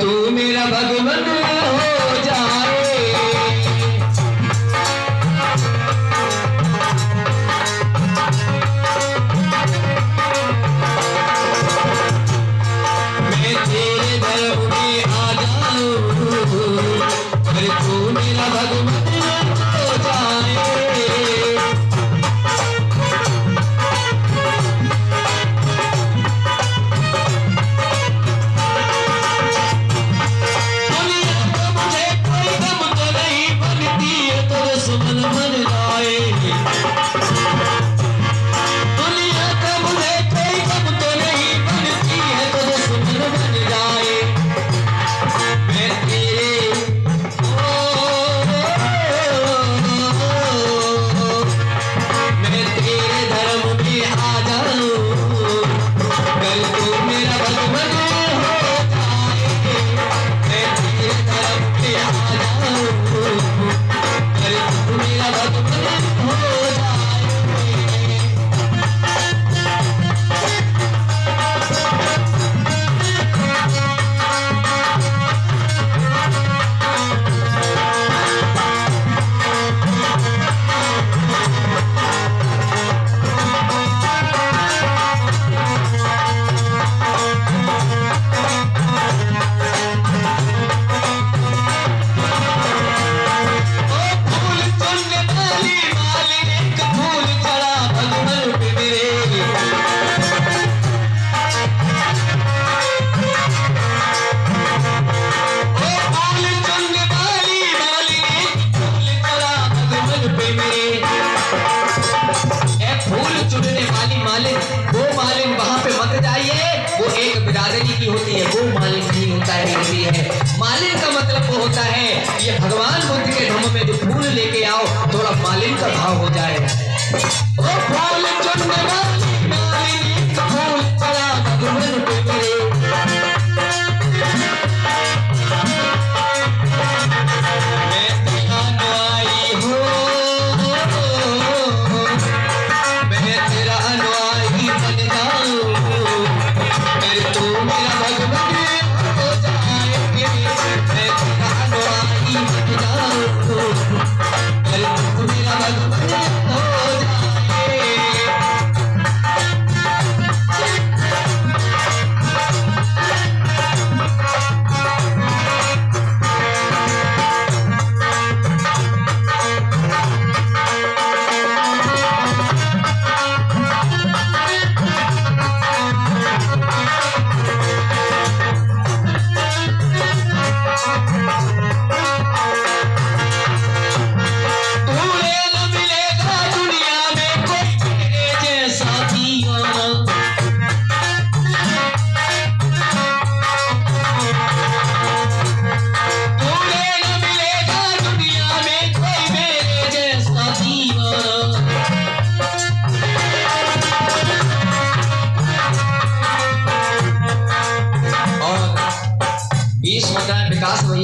तू मेरा भगवान Someone, someone, someone.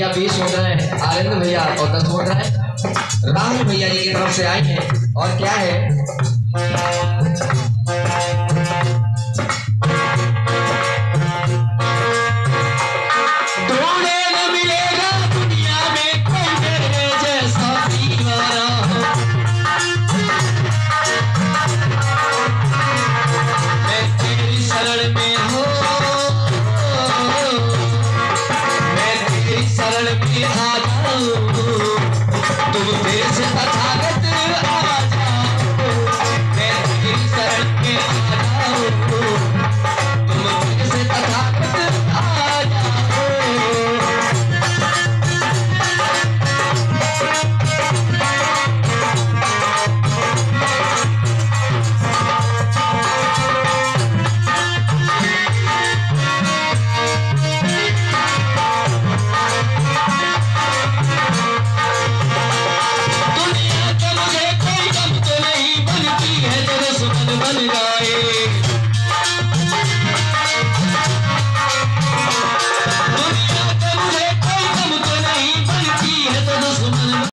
भैया बीस हो रहे हैं। आनंद भैया और दस हो रहे हैं। राहुल भैया जी की तरफ़ से आए हैं और क्या है? तुम तेज तथा